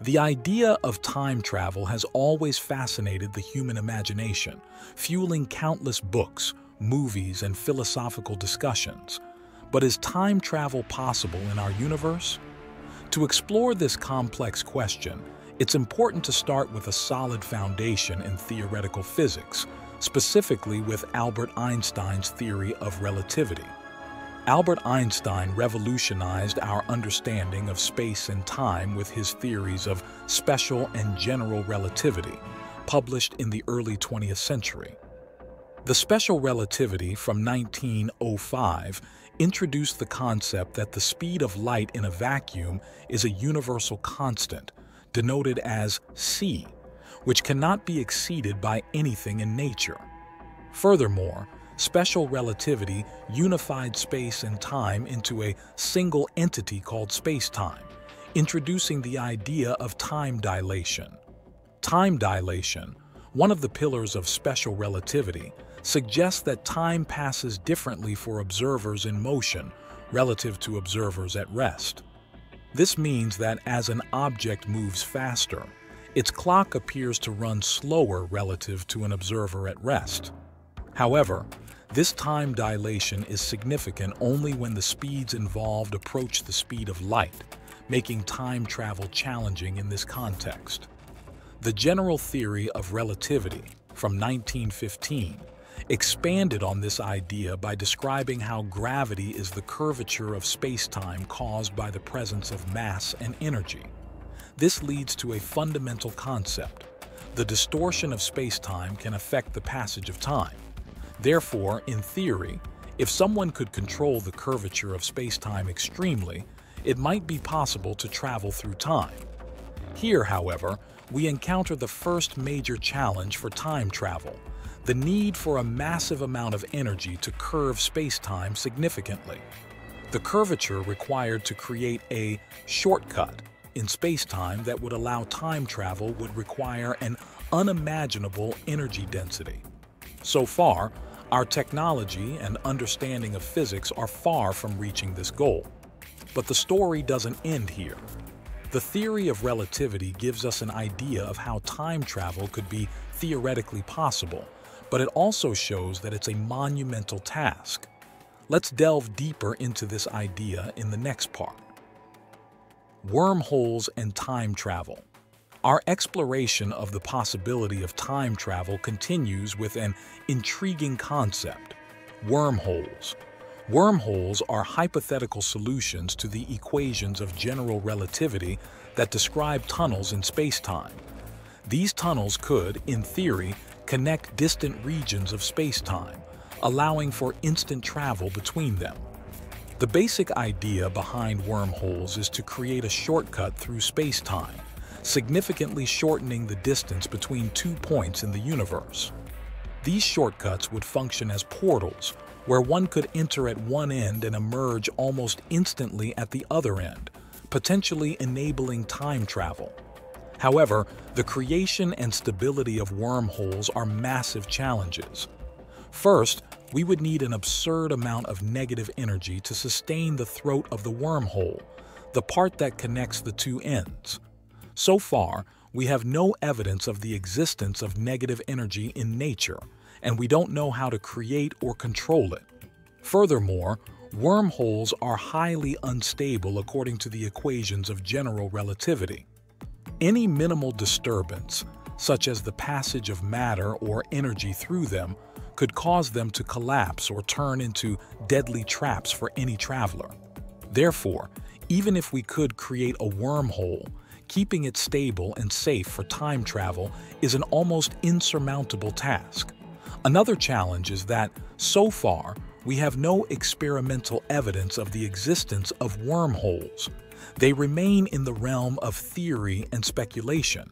The idea of time travel has always fascinated the human imagination, fueling countless books, movies, and philosophical discussions. But is time travel possible in our universe? To explore this complex question, it's important to start with a solid foundation in theoretical physics, specifically with Albert Einstein's theory of relativity. Albert Einstein revolutionized our understanding of space and time with his theories of special and general relativity, published in the early 20th century. The special relativity from 1905 introduced the concept that the speed of light in a vacuum is a universal constant, denoted as c, which cannot be exceeded by anything in nature. Furthermore, special relativity unified space and time into a single entity called spacetime, introducing the idea of time dilation. Time dilation, one of the pillars of special relativity, suggests that time passes differently for observers in motion relative to observers at rest. This means that as an object moves faster, its clock appears to run slower relative to an observer at rest. However, this time dilation is significant only when the speeds involved approach the speed of light, making time travel challenging in this context. The general theory of relativity from 1915 expanded on this idea by describing how gravity is the curvature of space-time caused by the presence of mass and energy. This leads to a fundamental concept. The distortion of space-time can affect the passage of time. Therefore, in theory, if someone could control the curvature of spacetime extremely, it might be possible to travel through time. Here, however, we encounter the first major challenge for time travel, the need for a massive amount of energy to curve spacetime significantly. The curvature required to create a shortcut in spacetime that would allow time travel would require an unimaginable energy density. So far, our technology and understanding of physics are far from reaching this goal. But the story doesn't end here. The theory of relativity gives us an idea of how time travel could be theoretically possible, but it also shows that it's a monumental task. Let's delve deeper into this idea in the next part. Wormholes and time travel. Our exploration of the possibility of time travel continues with an intriguing concept, wormholes. Wormholes are hypothetical solutions to the equations of general relativity that describe tunnels in spacetime. These tunnels could, in theory, connect distant regions of space-time, allowing for instant travel between them. The basic idea behind wormholes is to create a shortcut through space-time, significantly shortening the distance between two points in the universe. These shortcuts would function as portals, where one could enter at one end and emerge almost instantly at the other end, potentially enabling time travel. However, the creation and stability of wormholes are massive challenges. First, we would need an absurd amount of negative energy to sustain the throat of the wormhole, the part that connects the two ends. So far, we have no evidence of the existence of negative energy in nature, and we don't know how to create or control it. Furthermore, wormholes are highly unstable according to the equations of general relativity. Any minimal disturbance, such as the passage of matter or energy through them, could cause them to collapse or turn into deadly traps for any traveler. Therefore, even if we could create a wormhole, keeping it stable and safe for time travel is an almost insurmountable task. Another challenge is that, so far, we have no experimental evidence of the existence of wormholes they remain in the realm of theory and speculation.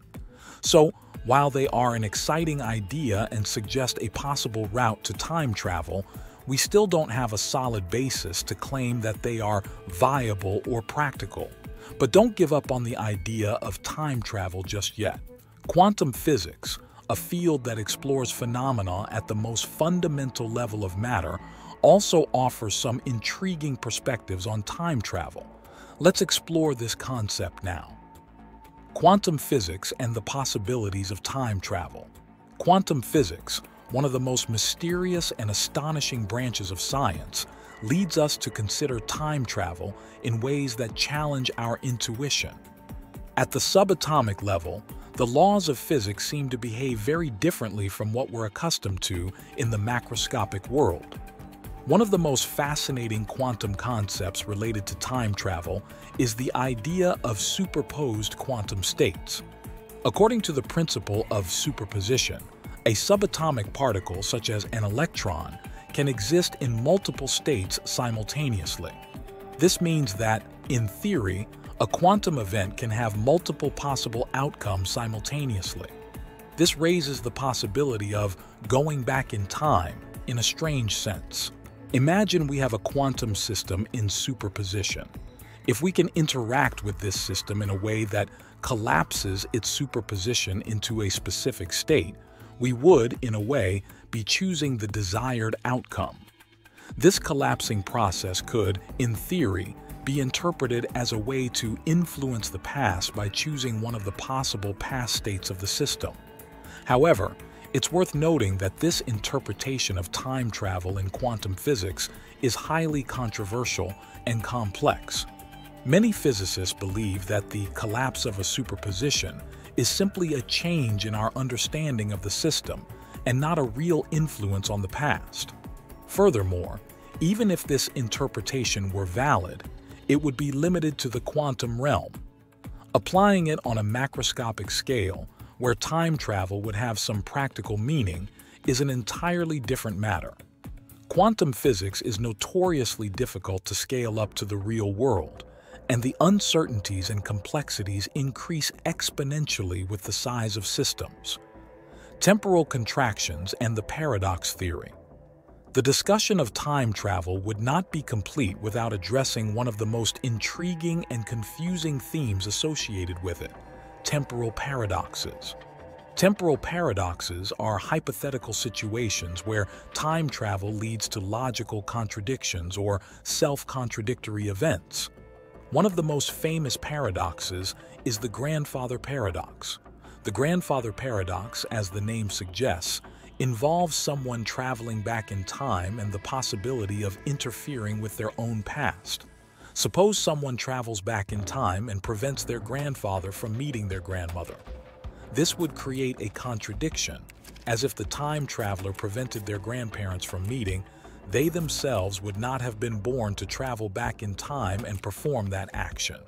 So, while they are an exciting idea and suggest a possible route to time travel, we still don't have a solid basis to claim that they are viable or practical. But don't give up on the idea of time travel just yet. Quantum physics, a field that explores phenomena at the most fundamental level of matter, also offers some intriguing perspectives on time travel. Let's explore this concept now. Quantum physics and the possibilities of time travel. Quantum physics, one of the most mysterious and astonishing branches of science, leads us to consider time travel in ways that challenge our intuition. At the subatomic level, the laws of physics seem to behave very differently from what we're accustomed to in the macroscopic world. One of the most fascinating quantum concepts related to time travel is the idea of superposed quantum states. According to the principle of superposition, a subatomic particle such as an electron can exist in multiple states simultaneously. This means that, in theory, a quantum event can have multiple possible outcomes simultaneously. This raises the possibility of going back in time in a strange sense. Imagine we have a quantum system in superposition. If we can interact with this system in a way that collapses its superposition into a specific state, we would, in a way, be choosing the desired outcome. This collapsing process could, in theory, be interpreted as a way to influence the past by choosing one of the possible past states of the system. However, it's worth noting that this interpretation of time travel in quantum physics is highly controversial and complex. Many physicists believe that the collapse of a superposition is simply a change in our understanding of the system and not a real influence on the past. Furthermore, even if this interpretation were valid, it would be limited to the quantum realm. Applying it on a macroscopic scale, where time travel would have some practical meaning, is an entirely different matter. Quantum physics is notoriously difficult to scale up to the real world, and the uncertainties and complexities increase exponentially with the size of systems. Temporal contractions and the paradox theory. The discussion of time travel would not be complete without addressing one of the most intriguing and confusing themes associated with it, temporal paradoxes. Temporal paradoxes are hypothetical situations where time travel leads to logical contradictions or self-contradictory events. One of the most famous paradoxes is the grandfather paradox. The grandfather paradox, as the name suggests, involves someone traveling back in time and the possibility of interfering with their own past. Suppose someone travels back in time and prevents their grandfather from meeting their grandmother. This would create a contradiction, as if the time traveler prevented their grandparents from meeting, they themselves would not have been born to travel back in time and perform that action.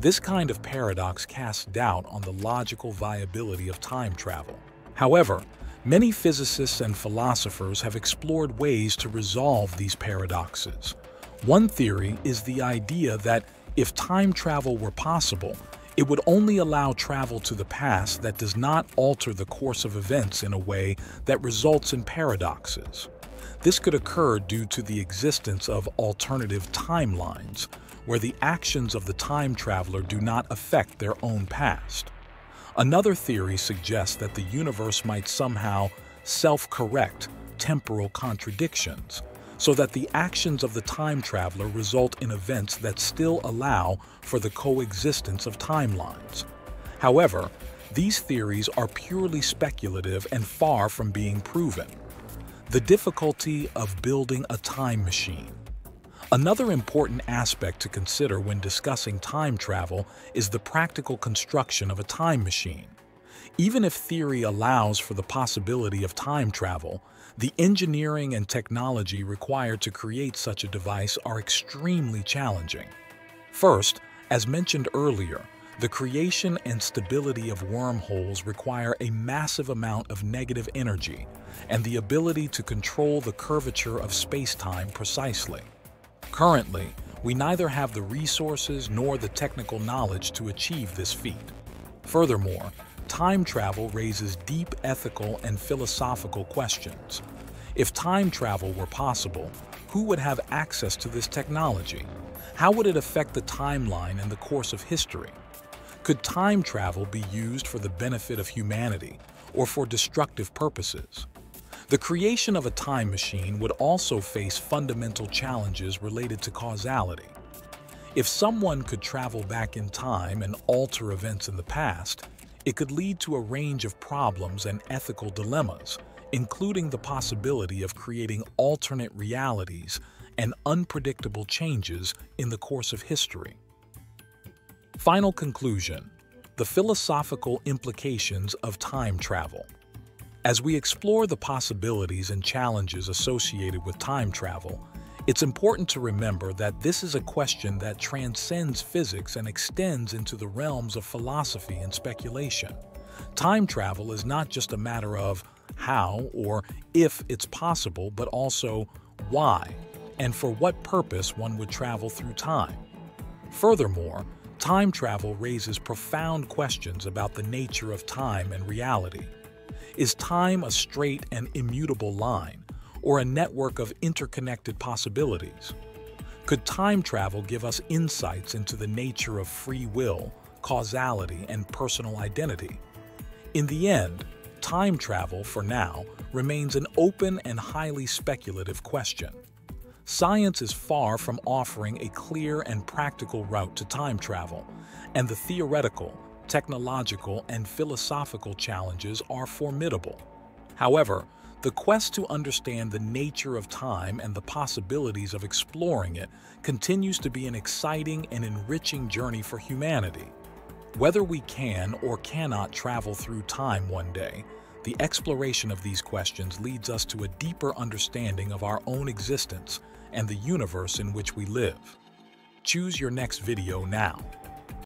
This kind of paradox casts doubt on the logical viability of time travel. However, many physicists and philosophers have explored ways to resolve these paradoxes. One theory is the idea that if time travel were possible, it would only allow travel to the past that does not alter the course of events in a way that results in paradoxes. This could occur due to the existence of alternative timelines, where the actions of the time traveler do not affect their own past. Another theory suggests that the universe might somehow self-correct temporal contradictions, so that the actions of the time traveler result in events that still allow for the coexistence of timelines. However, these theories are purely speculative and far from being proven. The difficulty of building a time machine. Another important aspect to consider when discussing time travel is the practical construction of a time machine. Even if theory allows for the possibility of time travel, the engineering and technology required to create such a device are extremely challenging. First, as mentioned earlier, the creation and stability of wormholes require a massive amount of negative energy and the ability to control the curvature of space-time precisely. Currently, we neither have the resources nor the technical knowledge to achieve this feat. Furthermore, time travel raises deep ethical and philosophical questions. If time travel were possible, who would have access to this technology? How would it affect the timeline and the course of history? Could time travel be used for the benefit of humanity or for destructive purposes? The creation of a time machine would also face fundamental challenges related to causality. If someone could travel back in time and alter events in the past, it could lead to a range of problems and ethical dilemmas, including the possibility of creating alternate realities and unpredictable changes in the course of history. Final conclusion, the philosophical implications of time travel. As we explore the possibilities and challenges associated with time travel, it's important to remember that this is a question that transcends physics and extends into the realms of philosophy and speculation. Time travel is not just a matter of how or if it's possible, but also why and for what purpose one would travel through time. Furthermore, time travel raises profound questions about the nature of time and reality. Is time a straight and immutable line, or a network of interconnected possibilities? Could time travel give us insights into the nature of free will, causality, and personal identity? In the end, time travel, for now, remains an open and highly speculative question. Science is far from offering a clear and practical route to time travel, and the theoretical, technological, and philosophical challenges are formidable. However, the quest to understand the nature of time and the possibilities of exploring it continues to be an exciting and enriching journey for humanity. Whether we can or cannot travel through time one day, the exploration of these questions leads us to a deeper understanding of our own existence and the universe in which we live. Choose your next video now.